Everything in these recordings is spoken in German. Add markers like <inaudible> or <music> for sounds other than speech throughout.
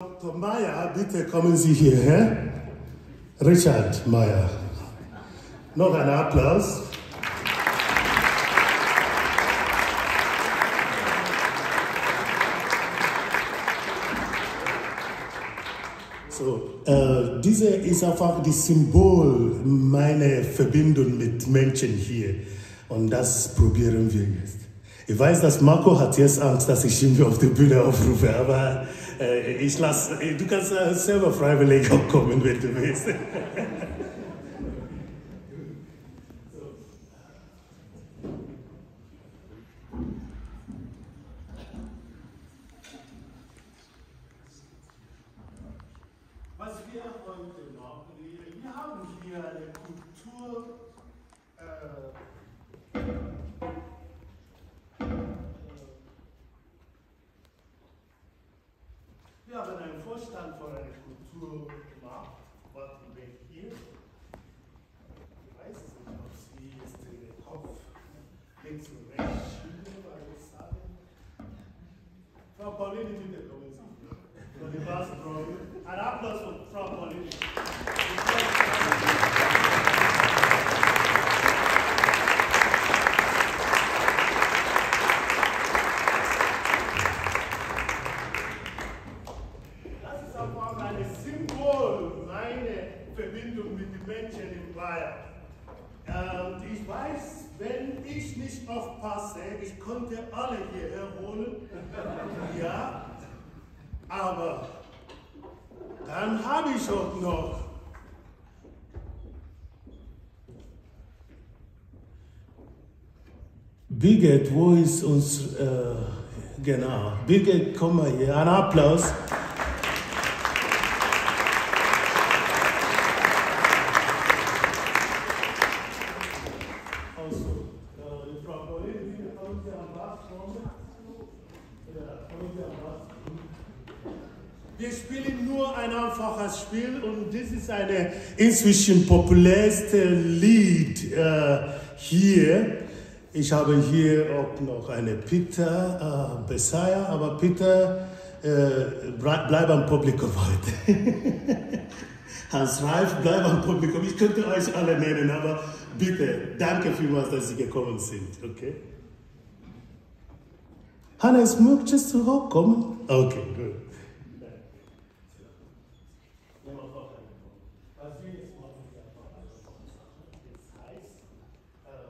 Dr. Meyer, bitte kommen Sie hierher. Richard Meyer. Noch ein Applaus. So, äh, diese ist einfach das Symbol meiner Verbindung mit Menschen hier. Und das probieren wir jetzt. Ich weiß, dass Marco hat jetzt Angst, dass ich ihn auf die Bühne aufrufe, aber ich lasse, du kannst äh, selber freiwillig <laughs> auch kommen, wenn du willst. Wir haben hier eine Kultur, äh, through ich nicht aufpasse, ich konnte alle hierher holen. Ja, aber dann habe ich auch noch Birgit, wo ist uns, äh, genau, Birgit, komm mal hier, ein Applaus. Also, äh, Frau Pauline, bitte kommen Sie am Bass vorne. Ja, kommen Sie am Bass. Wir spielen nur ein einfaches Spiel und das ist eine inzwischen populärste Lied äh, hier. Ich habe hier auch noch eine Peter äh, Besaya, aber Peter, äh, bleib bleib am Publikum heute. <laughs> Hans Reif, bleib am Publikum. Ich könnte euch alle nennen, aber bitte, danke vielmals, dass Sie gekommen sind. Okay? Hannes, möchtest du auch kommen? Okay, gut. Was wir jetzt machen, ist einfach das heißt, äh,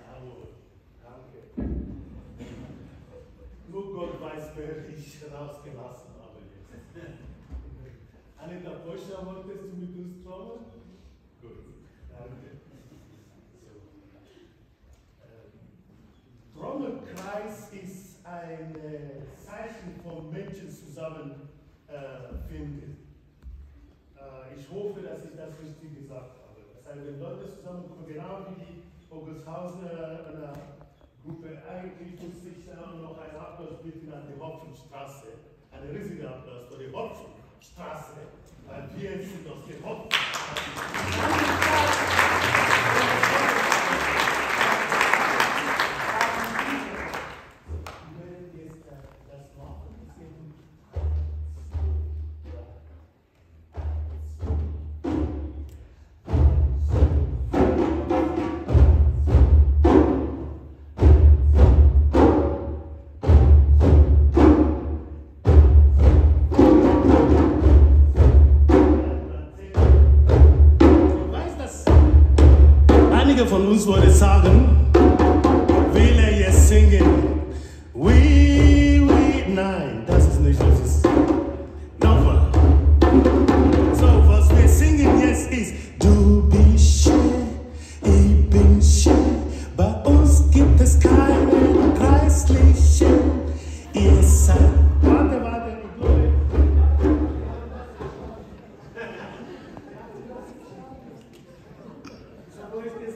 jawohl, danke. Nur Gott weiß, wer ich rausgelassen habe jetzt. Anita Poscher, wolltest du mit uns trommeln? Gut, danke. So. Ähm, Trommelkreis ist ein äh, Zeichen von Menschen zusammen äh. Äh, ich hoffe, dass ich das richtig gesagt habe. Das heißt, wenn Leute zusammenkommen, genau wie die Augusthausener einer Gruppe, eigentlich muss ich auch noch einen Applaus bitten an die Hopfenstraße. Einen riesigen Applaus für die Hopfenstraße, weil wir sind aus der Ich einige von uns wollen sagen, will er jetzt singen?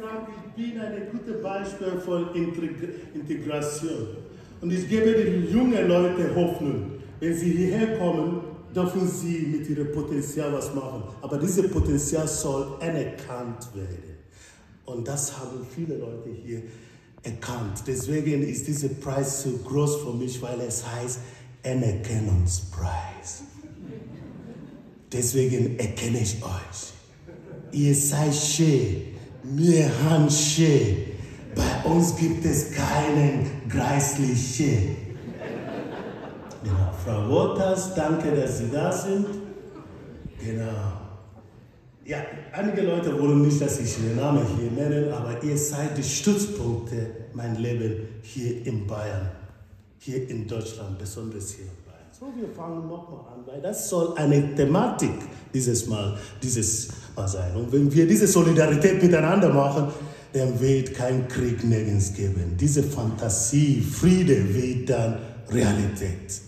Gesagt, ich bin ein gutes Beispiel von Integ- Integration. Und ich gebe den jungen Leuten Hoffnung. Wenn sie hierher kommen, dürfen sie mit ihrem Potenzial was machen. Aber dieses Potenzial soll anerkannt werden. Und das haben viele Leute hier erkannt. Deswegen ist dieser Preis so groß für mich, weil es heißt, Anerkennungspreis. Deswegen erkenne ich euch. Ihr seid schön, wir haben schön. Bei uns gibt es keinen geistlichen. Genau, Frau Waters, danke, dass Sie da sind. Genau. Ja, einige Leute wollen nicht, dass ich den Namen hier nenne, aber ihr seid die Stützpunkte mein Leben hier in Bayern, hier in Deutschland, besonders hier. So, wir fangen nochmal an, weil das soll eine Thematik dieses Mal, dieses Mal sein. Und wenn wir diese Solidarität miteinander machen, dann wird kein Krieg nirgends geben. Diese Fantasie, Friede wird dann Realität.